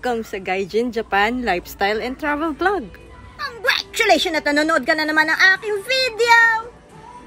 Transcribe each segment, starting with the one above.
Welcome sa Gaijin Japan Lifestyle and Travel Vlog. Congratulations at nanonood ka na naman ng aking video!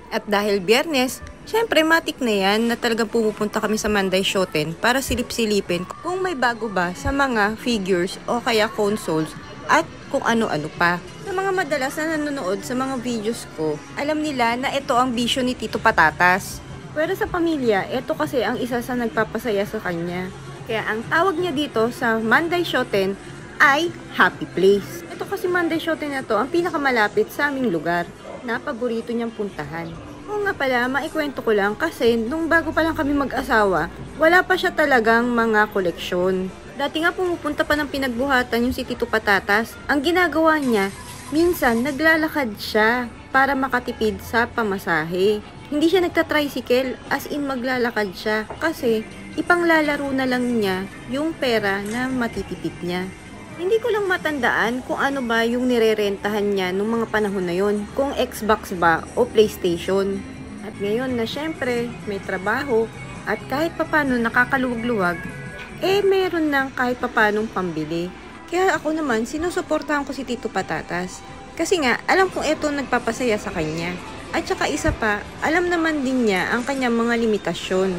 At dahil biyernes, syempre matik na yan na talagang pumupunta kami sa Manday Shoten para silip-silipin kung may bago ba sa mga figures o kaya consoles at kung ano-ano pa. Sa mga madalas na nanonood sa mga videos ko, alam nila na ito ang bisyo ni Tito Patatas. Pero sa pamilya, ito kasi ang isa sa nagpapasaya sa kanya. Kaya ang tawag niya dito sa Manday Shoten ay Happy Place. Ito kasi Manday Shoten na to ang pinakamalapit sa aming lugar na paborito niyang puntahan. Oo nga pala, maikwento ko lang kasi nung bago pa lang kami mag-asawa, wala pa siya talagang mga koleksyon. Dati nga pumupunta pa ng pinagbuhatan yung si Tito Patatas. Ang ginagawa niya, minsan naglalakad siya para makatipid sa pamasahe. Hindi siya nagta-tricycle, as in maglalakad siya. Kasi ipanglalaro na lang niya yung pera na matitipid niya. Hindi ko lang matandaan kung ano ba yung nirerentahan niya nung mga panahon na yon, kung Xbox ba o PlayStation. At ngayon na syempre may trabaho at kahit papano nakakaluwag-luwag, eh meron ng kahit papanong pambili. Kaya ako naman sinusuportahan ko si Tito Patatas. Kasi nga, alam kong ito nagpapasaya sa kanya. At saka isa pa, alam naman din niya ang kanyang mga limitasyon.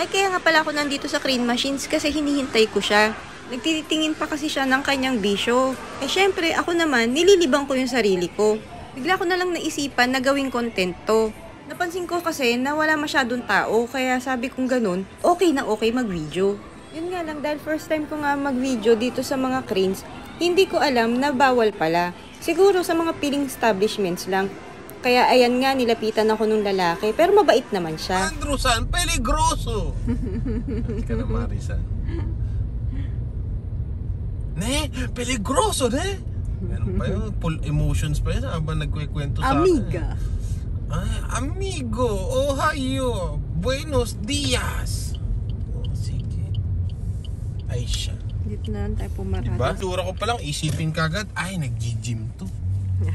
Ay kaya nga pala ako nandito sa crane machines kasi hinihintay ko siya. Nagtitingin pa kasi siya ng kanyang bisyo. Eh syempre, ako naman, nililibang ko yung sarili ko. Bigla ko na lang naisipan na gawing content to. Napansin ko kasi na wala masyadong tao, kaya sabi kong ganun, okay na okay mag-video. Yun nga lang, dahil first time ko nga mag-video dito sa mga cranes, hindi ko alam na bawal pala. Siguro sa mga piling establishments lang. Kaya ayan nga, nilapitan ako nung lalaki, pero mabait naman siya. Andrew San, peligroso! Ka na Marisan. Ne, peligroso, ne? Meron pa yun, full emotions pa yun habang nagkikwento sa Amiga. akin. Ay, amigo, ohayo, buenos dias. Oh. Ay siya. Dito na lang tayo pumarada. Diba? Tura ko pa lang, isipin kagad, ay, nag-gym to.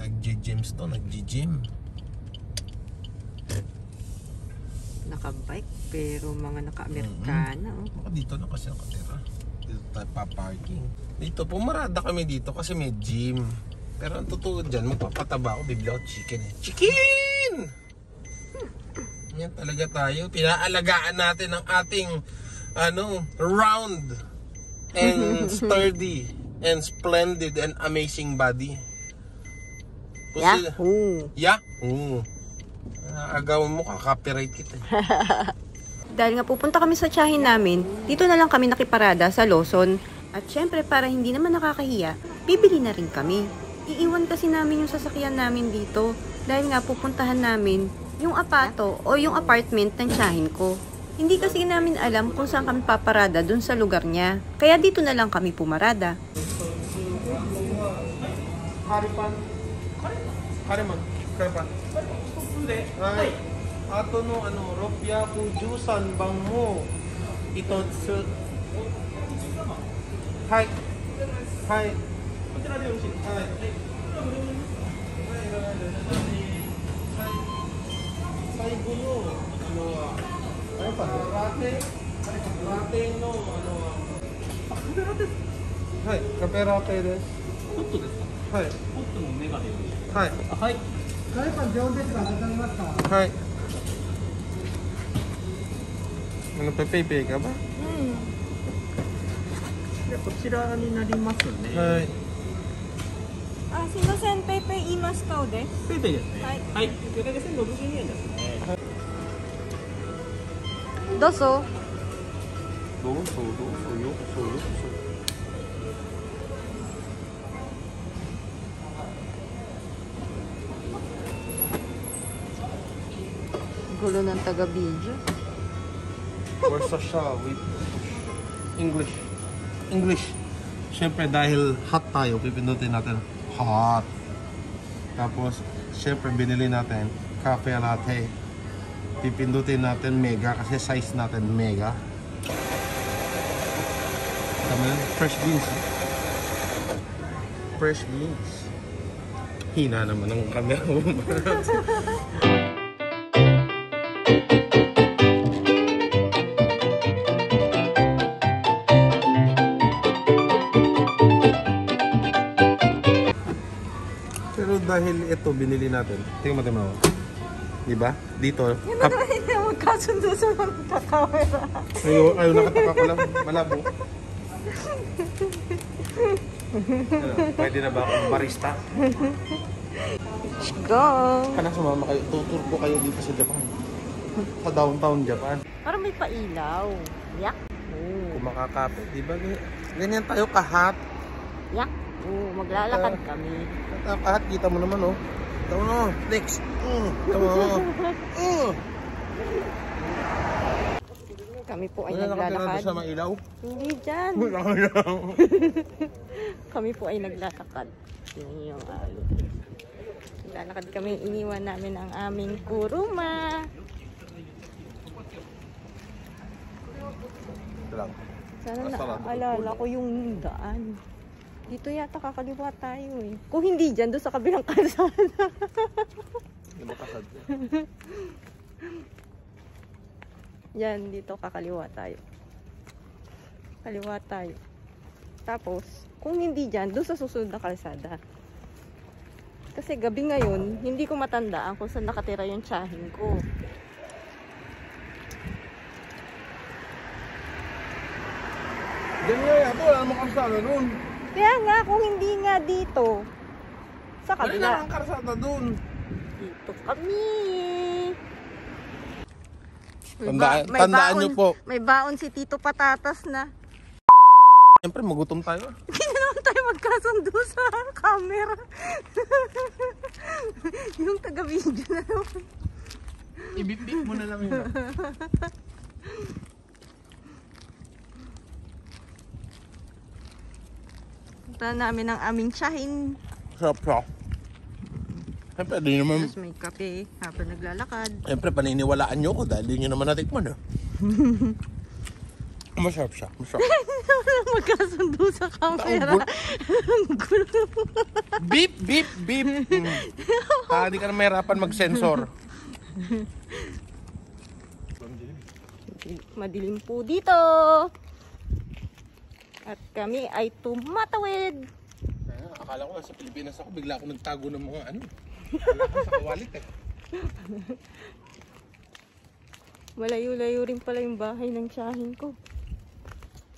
nag-gyms to, nag-gym. Nakabike, pero mga naka-Amerikana. oh. Baka dito na kasi nakatira. Dito tayo pa-parking. Dito, pumarada kami dito kasi may gym. Pero ang totoo dyan, magpapataba ako, bibili ako chicken. Chicken! Yan talaga tayo. Pinaalagaan natin ang ating ano, round and sturdy and splendid and amazing body. Kasi, Yahoo! Yahoo! Ah, agawan mo, kakopyright kita. Dahil nga pupunta kami sa tiyahin namin, dito na lang kami nakiparada sa Lawson. At syempre para hindi naman nakakahiya, bibili na rin kami. Iiwan kasi namin yung sasakyan namin dito dahil nga pupuntahan namin yung apato o yung apartment ng tiyahin ko. Hindi kasi namin alam kung saan kami paparada dun sa lugar niya. Kaya dito na lang kami pumarada. Karipan. Kariman. Karipan. Ay. Ato no ano, ropya kujusan bang mo. Ito su... Hi. Hi. Hi. Hi. Hi. 最後のあのやっぱラテラテのあのあカフェラテはいカフェラテですホットですかはいホットのメガネはいあはいはい。Ano pa, PayPay ka ba? でこちらになりますねはい。あ、すいません、ペイペイ言いますかおで。ペイペイですねはいはいこれで1062円ですね Dos o. Dos o, dos o, yok o, dos o. Gulo ng taga-video. We're Sasha. English. English. Siyempre dahil hot tayo, pipindutin natin hot. Tapos, siyempre binili natin cafe latte. Pipindutin natin mega kasi size natin mega. Tama? Fresh beans. fresh beans. Hina naman ang camera. Pero dahil ito binili natin, tingnan tingnan mo. Di ba? Dito. Kap- Hindi na magkasundo sa mga camera. Ayaw, ayaw nakataka ko lang. Malabo. ano, pwede na ba akong barista? Go! Kana sumama kayo. Tutur ko kayo dito sa Japan. Sa downtown Japan. Parang may pailaw. Yak. Kung makakape, di ba? ganyan- tayo kahat. Yak. Oo, maglalakad kami. Kahat, kita mo naman oh. Ito mo, next. Mm, ito mo. Mm. Kami po ay Wala naglalakad. sa mailaw. Hindi dyan. Wala. Kami po ay naglalakad. Yun yung ano. Naglalakad kami. Iniwan namin ang aming kuruma. Lang. Sana naaalala ko yung daan. Dito yata kakaliwa tayo eh. Kung hindi dyan, doon sa kabilang kalsada. Hindi mo kasad. Yan, dito kakaliwa tayo. Kaliwa tayo. Tapos, kung hindi dyan, doon sa susunod na kalsada. Kasi gabi ngayon, hindi ko matandaan kung saan nakatira yung tsahin ko. Ganyan yan. Wala namang kasada doon. Kaya nga, kung hindi nga dito, sa Wala kabila. namang kasada doon. Dito kami. May Tandaan- tandaan baon- niyo po. May baon si Tito Patatas na. Siyempre, magutom tayo. Hindi na naman tayo magkasundo sa camera. yung taga-video na naman. Ibibig mo na lang yun. Punta namin ang aming tsahin. Sarap siya. Siyempre, di naman... Tapos may kape habang naglalakad. Siyempre, paniniwalaan nyo ko dahil di nyo naman natikman eh. Masarap siya. Masarap. magkasundo sa camera. Ang beep, beep, beep. Mm. Ah, di ka na mahirapan mag-sensor. Madilim po dito. At kami ay tumatawid. Ah, akala ko nasa Pilipinas ako, bigla ako nagtago ng mga ano. Ko sa kawalit eh. Malayo-layo rin pala yung bahay ng tsahin ko.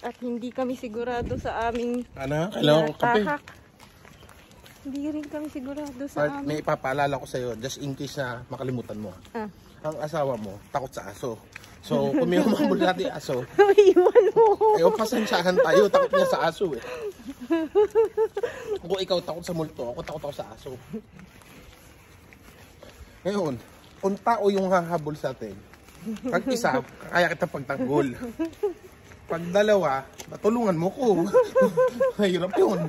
At hindi kami sigurado sa aming Ano? Kailangan ko kape. Hindi rin kami sigurado sa Part, aming... may ipapaalala ko sa'yo, just in case na makalimutan mo. Ah. Ang asawa mo, takot sa aso. So, may umabol natin aso, Iwan mo eh, pasensyahan tayo, takot niya sa aso eh. Kung ikaw takot sa multo, ako takot ako sa aso. Ngayon, kung tao yung hahabol sa atin, pag isa, kaya kita pagtanggol. Pag dalawa, matulungan mo ko. Mahirap yun.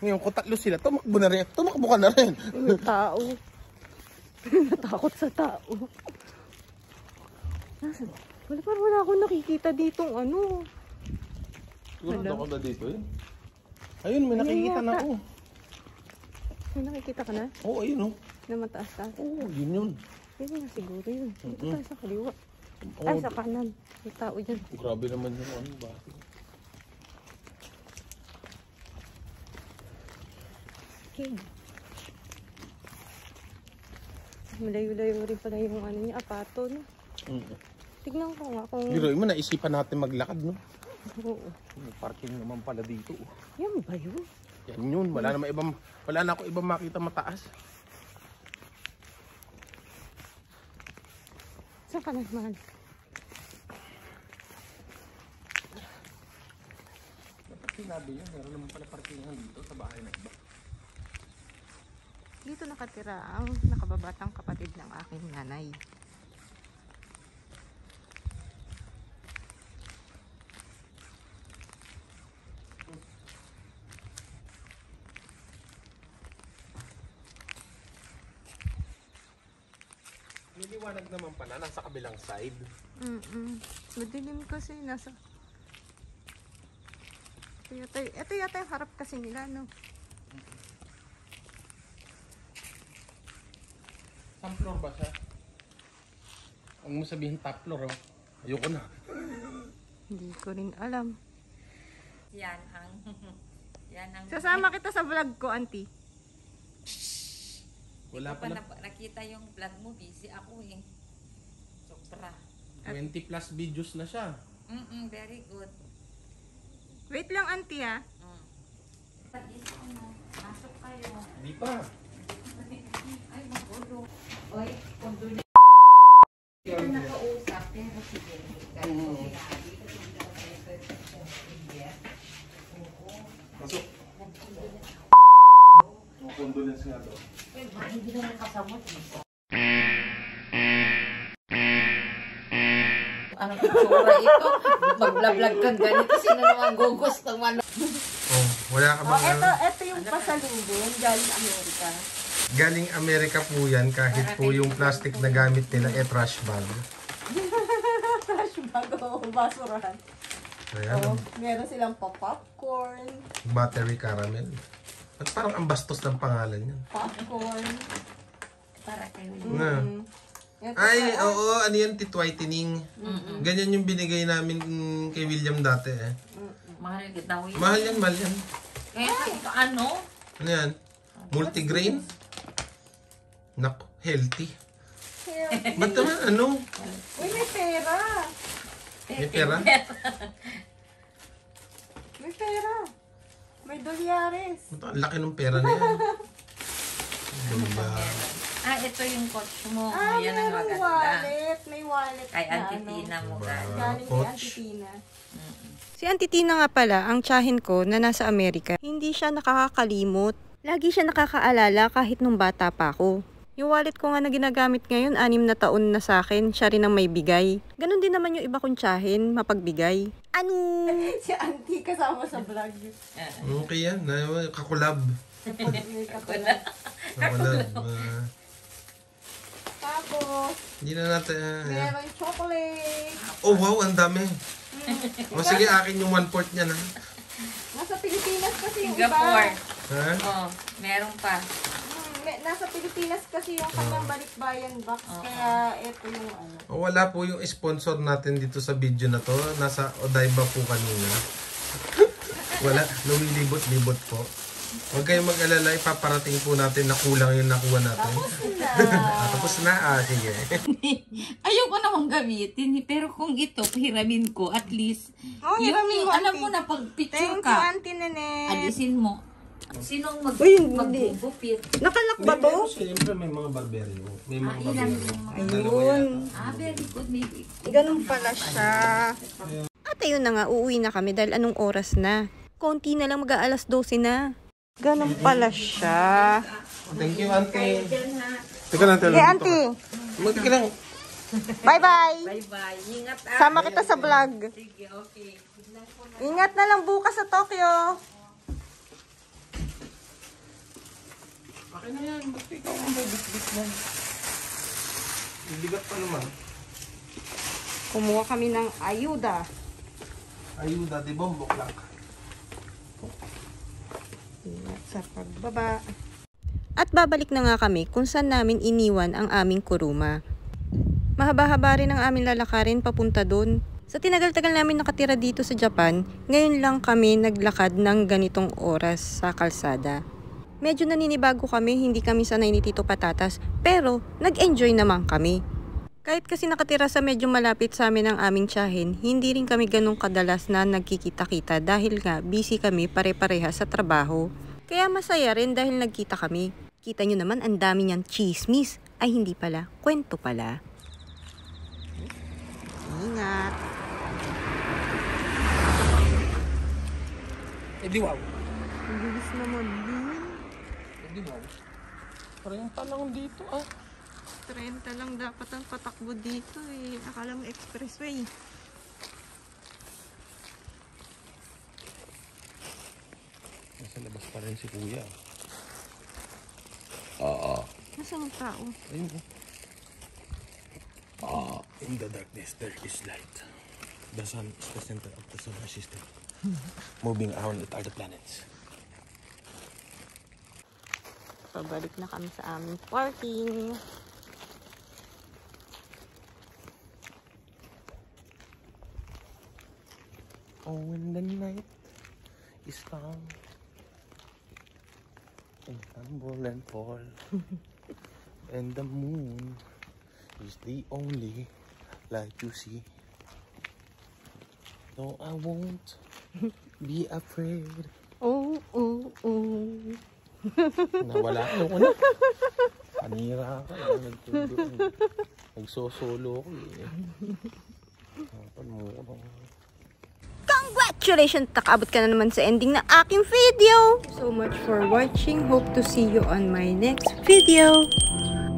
Ngayon, kung tatlo sila, tumakbo na rin. Tumakbo ka na rin. May tao. Natakot sa tao. Nasaan? Wala parang wala akong nakikita ditong ano. Siguro ako na dito eh. Ayun, may nakikita na ako. May nakikita ka na? Oo, ayun oh. Na mataas-taas. Oo, yun yun. Yun nga siguro yun. Dito Mm-mm. tayo sa kaliwa. Oo, Ay, sa kanan. May tao dyan. Grabe naman yung ano ba? Okay. Malayo-layo rin pala yung ano niya, apato, no? Mm. Tignan ko nga kung... Pero mo, naisipan natin maglakad, no? Oo. May parking naman pala dito. oh. Yan ba yun? Yan yun, wala na ibang, wala na ako ibang makita mataas. Saan ka naman? Sinabi niya, meron naman pala parkingan dito sa bahay na iba. Dito nakatira ang nakababatang kapatid ng aking nanay. May liwanag naman pala, nasa kabilang side. Mm-mm. Madilim kasi nasa... Ito yata, ito yata yung harap kasi nila, no? Saan floor ba siya? Huwag mo sabihin top floor, oh. Ayoko na. Hindi ko rin alam. Yan ang... yan ang... Sasama kita sa vlog ko, auntie. Wala pa na, na. nakita yung vlog mo, busy ako eh. Sobra. 20 plus videos na siya. Mm very good. Wait lang, auntie, ah. Mm. Isa na, pasok kayo. Di pa. Oy, kung doon Ito nakausap, pero sige. Sinabi. Pasok. Mga condolence nga to. Eh, ba, hindi naman kasamot eh. Ano itsura ito? Magblablag kang ganito. Sino naman gugusto man? Oh, wala ka Oh, bang ito, ano? ito yung pasalubong galing Amerika. Galing Amerika po yan kahit po yung plastic na gamit nila eh trash bag. Trash bag o basurahan. Ayan, Oh, meron silang pa-popcorn, battery caramel. At parang ang bastos ng pangalan yan. popcorn. Para kayo. Na. Mm. Ay, pa, oo, ano yan, tit whitening. Ganyan yung binigay namin mm, kay William dati eh. Mahal daw yun. Mahal yan, mahal yan. Kaya ito ano? Ano yan? Multigrain? Nako, healthy. Ba't naman ano? Uy, may pera. May pera? May pera. May dolyares. Ang laki ng pera na yan? Diba? Ah, ito yung coach mo. Ah, Yan ang maganda. wallet. May wallet Kay na Auntie ano. Tina mo Diba? galing. Galing kay Coach. Auntie Tina. Si Auntie Tina nga pala, ang tsahin ko na nasa Amerika, hindi siya nakakakalimot. Lagi siya nakakaalala kahit nung bata pa ako. Yung wallet ko nga na ginagamit ngayon, anim na taon na sa akin, siya rin ang may bigay. Ganon din naman yung iba kong tsahin, mapagbigay. Ano? Si Auntie kasama sa vlog. Okay yan, na- kakulab. Kapalag. Kakulab. ah. Tapos, Hindi na natin. ah, meron chocolate. oh wow, ang dami. O sige, akin yung one fourth niya na. Nasa Pilipinas kasi yung Singapore. iba. Ha? Oh, meron pa. May- nasa Pilipinas kasi yung kanyang balikbayan box. Kaya ito yung ano. O, wala po yung sponsor natin dito sa video na to. Nasa Odaiba po kanina. wala, lumilibot-libot po. Huwag kayong mag-alala, ipaparating po natin na kulang yung nakuha natin. Ah, tapos na, ah, sige. Ayoko namang gamitin, pero kung ito, hiramin ko, at least, Oh, yung, hiramin mo, alam mo na, pag picture Thank you, ka, Auntie Nene. alisin mo. Sinong mag, Uy, hindi. maggugupit? Nakalak ba to? Siyempre may mga barberyo. May mga Ah, ilan yung mga... Ayun. Ah, very good, maybe. Ganun pala siya. At ayun na nga, uuwi na kami dahil anong oras na. Konti na lang mag-aalas 12 na. Ganun pala siya. Thank you, auntie. Teka lang, Okay, Auntie. Magtaka lang. Bye-bye. Bye-bye. Ingat ah. Sama kita sa vlog. Sige, okay. Ingat na lang bukas sa Tokyo. Akin na yan, ba't ikaw ang bubit-bit mo? Ibigat pa naman. Kumuha kami ng ayuda. Ayuda de bombo clock. Ingat sa pagbaba. At babalik na nga kami kung saan namin iniwan ang aming kuruma. Mahaba-haba rin ang aming lalakarin papunta doon. Sa tinagal-tagal namin nakatira dito sa Japan, ngayon lang kami naglakad ng ganitong oras sa kalsada. Medyo naninibago kami, hindi kami sanay ni Tito Patatas, pero nag-enjoy naman kami. Kahit kasi nakatira sa medyo malapit sa amin ang aming tiyahin, hindi rin kami ganong kadalas na nagkikita-kita dahil nga busy kami pare-pareha sa trabaho. Kaya masaya rin dahil nagkita kami. Kita nyo naman ang dami niyang chismis. Ay hindi pala, kwento pala. Ingat. Eh di wow. Ang bilis naman din. Di. Parang yung talang dito ah. 30 lang dapat ang patakbo dito eh. Akala mo expressway. Nasa labas pa rin si kuya. Nasaan ang tao? Ayun oh. Ah, in the darkness there is light. The sun is the center of the solar system. Moving around with other planets. Pabalik na kami sa aming parking. Oh, when the night is long and tumble and fall, and the moon is the only light you see. No, I won't be afraid. Oh, oh, oh. Nawala ako na. Panira ka. Nagsosolo ko eh. Dapat mo ko. Congratulations! Takaabot ka na naman sa ending ng aking video! So much for watching. Hope to see you on my next video.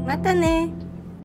Matane!